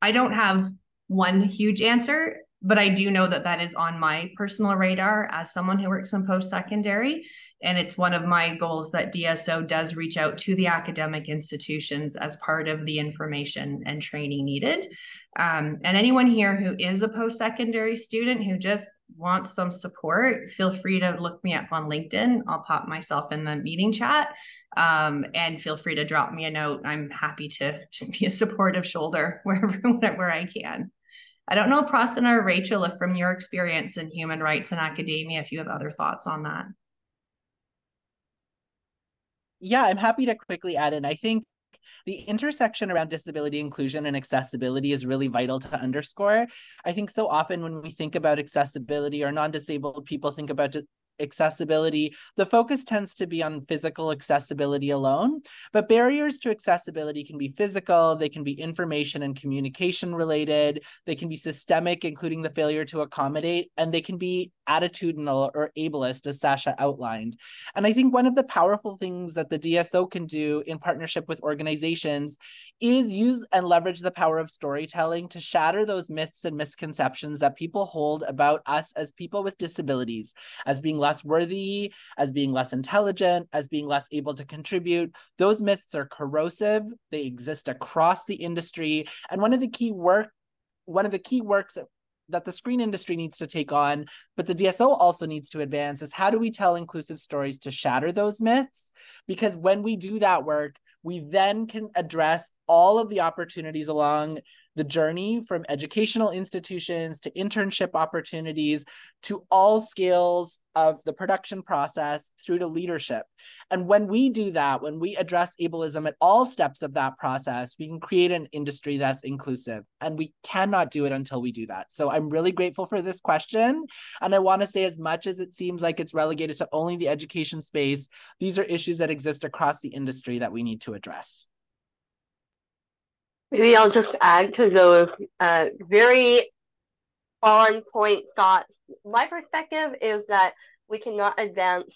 I don't have one huge answer, but I do know that that is on my personal radar as someone who works in post secondary. And it's one of my goals that DSO does reach out to the academic institutions as part of the information and training needed. Um, and anyone here who is a post secondary student who just wants some support, feel free to look me up on LinkedIn. I'll pop myself in the meeting chat um, and feel free to drop me a note. I'm happy to [LAUGHS] just be a supportive shoulder [LAUGHS] wherever where I can. I don't know, Prasanna or Rachel, if from your experience in human rights and academia, if you have other thoughts on that yeah, I'm happy to quickly add in. I think the intersection around disability inclusion and accessibility is really vital to underscore. I think so often when we think about accessibility or non-disabled people think about accessibility, the focus tends to be on physical accessibility alone. But barriers to accessibility can be physical, they can be information and communication related, they can be systemic, including the failure to accommodate, and they can be attitudinal or ableist, as Sasha outlined. And I think one of the powerful things that the DSO can do in partnership with organizations is use and leverage the power of storytelling to shatter those myths and misconceptions that people hold about us as people with disabilities, as being less worthy, as being less intelligent, as being less able to contribute. Those myths are corrosive. They exist across the industry. And one of the key work, one of the key works that the screen industry needs to take on, but the DSO also needs to advance is how do we tell inclusive stories to shatter those myths? Because when we do that work, we then can address all of the opportunities along the journey from educational institutions to internship opportunities to all scales of the production process through to leadership. And when we do that, when we address ableism at all steps of that process, we can create an industry that's inclusive. And we cannot do it until we do that. So I'm really grateful for this question. And I want to say, as much as it seems like it's relegated to only the education space, these are issues that exist across the industry that we need to address. Maybe I'll just add to those uh, very on point thoughts. My perspective is that we cannot advance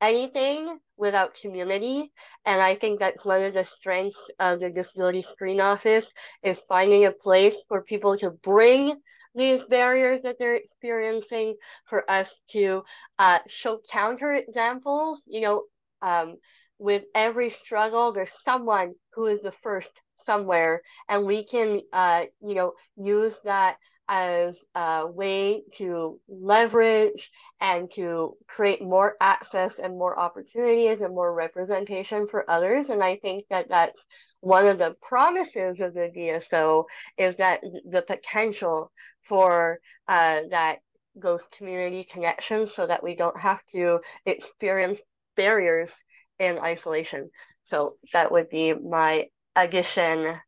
anything without community. And I think that's one of the strengths of the Disability Screen Office is finding a place for people to bring these barriers that they're experiencing, for us to uh, show counter examples. You know, um, with every struggle, there's someone who is the first somewhere, and we can, uh, you know, use that as a way to leverage and to create more access and more opportunities and more representation for others. And I think that that's one of the promises of the DSO is that the potential for uh, that those community connections so that we don't have to experience barriers in isolation. So that would be my addition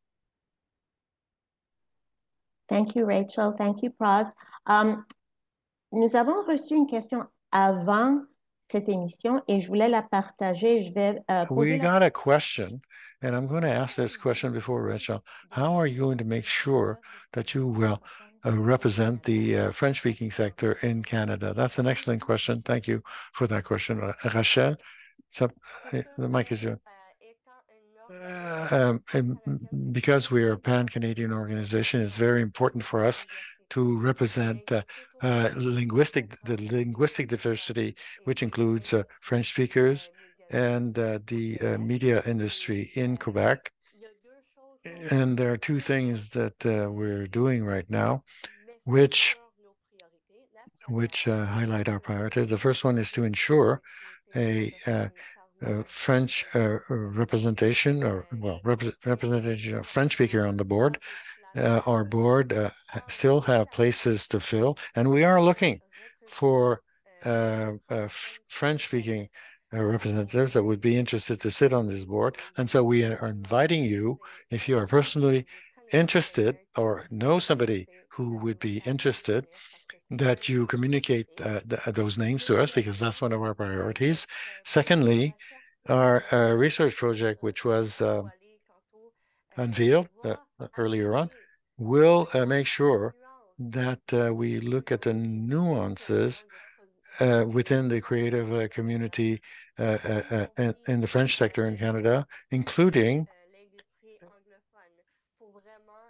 Thank you, Rachel. Thank you, Pras. Um, nous avons reçu une question avant cette émission et je voulais la partager. Je vais, uh, we got a question, and I'm going to ask this question before Rachel. How are you going to make sure that you will uh, represent the uh, French-speaking sector in Canada? That's an excellent question. Thank you for that question. Rachel, so, the mic is yours. Uh, um, because we are a pan-Canadian organization, it's very important for us to represent uh, uh, linguistic the linguistic diversity, which includes uh, French speakers and uh, the uh, media industry in Quebec. And there are two things that we're doing right now, which which highlight our priorities. The first one is to ensure a uh, French uh, representation or well representation of French speaker on the board. Uh, our board uh, still have places to fill, and we are looking for uh, uh, French speaking representatives that would be interested to sit on this board. And so we are inviting you, if you are personally interested or know somebody who would be interested, that you communicate uh, th those names to us because that's one of our priorities. Secondly, our uh, research project, which was uh, unveiled uh, earlier on, will uh, make sure that uh, we look at the nuances within the creative community in, in the French sector in Canada, including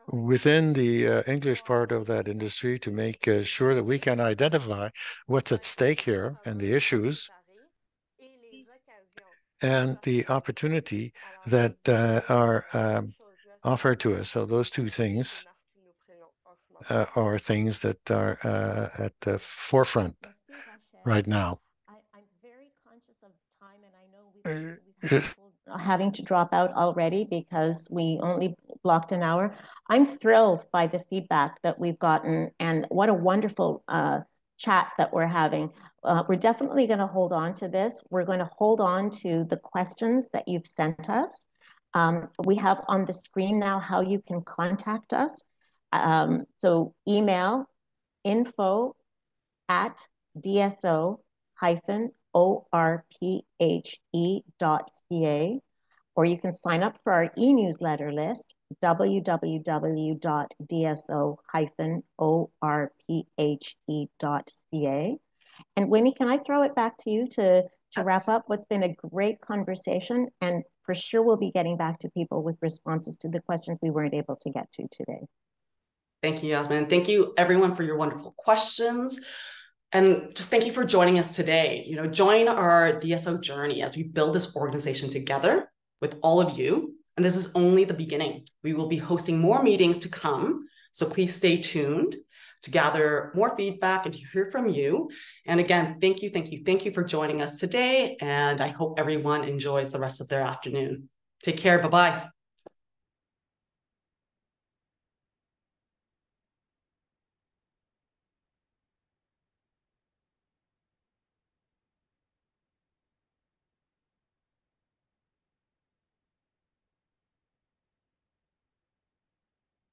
within the uh, English part of that industry to make uh, sure that we can identify what's at stake here and the issues and the opportunity that uh, are um, offered to us. So those two things uh, are things that are uh, at the forefront right now. I, am very conscious of time, and I know we having to drop out already because we only blocked an hour. I'm thrilled by the feedback that we've gotten and what a wonderful uh, chat that we're having. Uh, we're definitely going to hold on to this. We're going to hold on to the questions that you've sent us. Um, we have on the screen now how you can contact us. Um, so email info at dso hyphen orphe dot ca or you can sign up for our e-newsletter list, www.dso-orphe.ca. And Winnie, can I throw it back to you to, to yes. wrap up what's been a great conversation? And for sure, we'll be getting back to people with responses to the questions we weren't able to get to today. Thank you, Yasmin. Thank you, everyone, for your wonderful questions. And just thank you for joining us today. You know, join our DSO journey as we build this organization together with all of you. And this is only the beginning. We will be hosting more meetings to come. So please stay tuned to gather more feedback and to hear from you. And again, thank you, thank you, thank you for joining us today. And I hope everyone enjoys the rest of their afternoon. Take care. Bye bye.